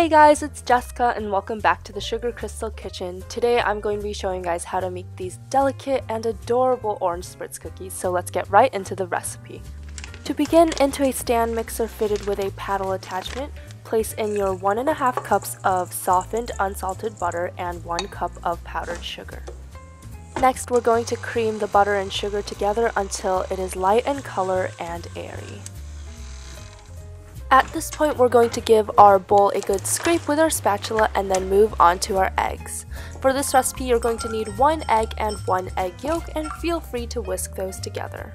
Hey guys, it's Jessica and welcome back to the Sugar Crystal Kitchen. Today I'm going to be showing you guys how to make these delicate and adorable orange spritz cookies, so let's get right into the recipe. To begin, into a stand mixer fitted with a paddle attachment, place in your 1.5 cups of softened unsalted butter and 1 cup of powdered sugar. Next, we're going to cream the butter and sugar together until it is light in color and airy. At this point, we're going to give our bowl a good scrape with our spatula and then move on to our eggs. For this recipe, you're going to need one egg and one egg yolk and feel free to whisk those together.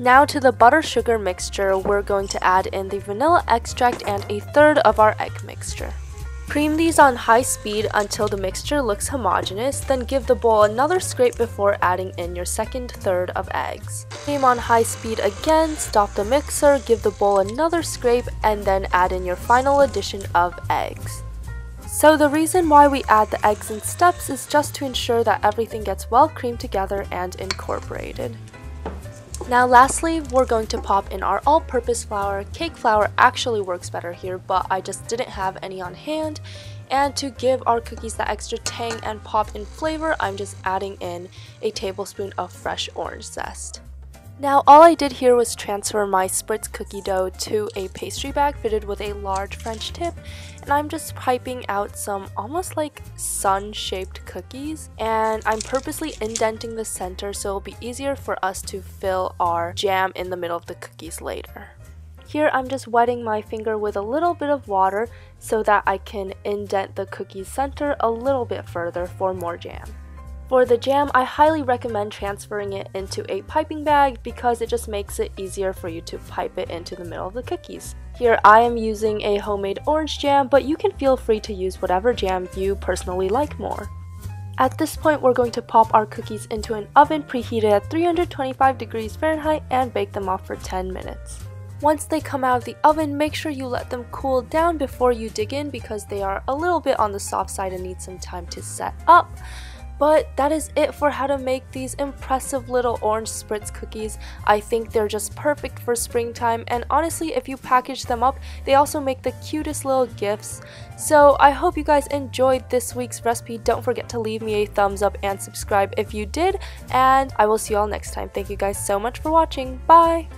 Now to the butter sugar mixture, we're going to add in the vanilla extract and a third of our egg mixture. Cream these on high speed until the mixture looks homogeneous, then give the bowl another scrape before adding in your second third of eggs. Cream on high speed again, stop the mixer, give the bowl another scrape, and then add in your final addition of eggs. So the reason why we add the eggs in steps is just to ensure that everything gets well creamed together and incorporated. Now lastly, we're going to pop in our all-purpose flour. Cake flour actually works better here, but I just didn't have any on hand. And to give our cookies that extra tang and pop in flavor, I'm just adding in a tablespoon of fresh orange zest. Now all I did here was transfer my spritz cookie dough to a pastry bag fitted with a large french tip and I'm just piping out some almost like sun shaped cookies and I'm purposely indenting the center so it'll be easier for us to fill our jam in the middle of the cookies later. Here I'm just wetting my finger with a little bit of water so that I can indent the cookie center a little bit further for more jam. For the jam, I highly recommend transferring it into a piping bag because it just makes it easier for you to pipe it into the middle of the cookies. Here I am using a homemade orange jam, but you can feel free to use whatever jam you personally like more. At this point, we're going to pop our cookies into an oven preheated at 325 degrees Fahrenheit and bake them off for 10 minutes. Once they come out of the oven, make sure you let them cool down before you dig in because they are a little bit on the soft side and need some time to set up. But that is it for how to make these impressive little orange spritz cookies. I think they're just perfect for springtime and honestly if you package them up they also make the cutest little gifts. So I hope you guys enjoyed this week's recipe. Don't forget to leave me a thumbs up and subscribe if you did and I will see you all next time. Thank you guys so much for watching. Bye!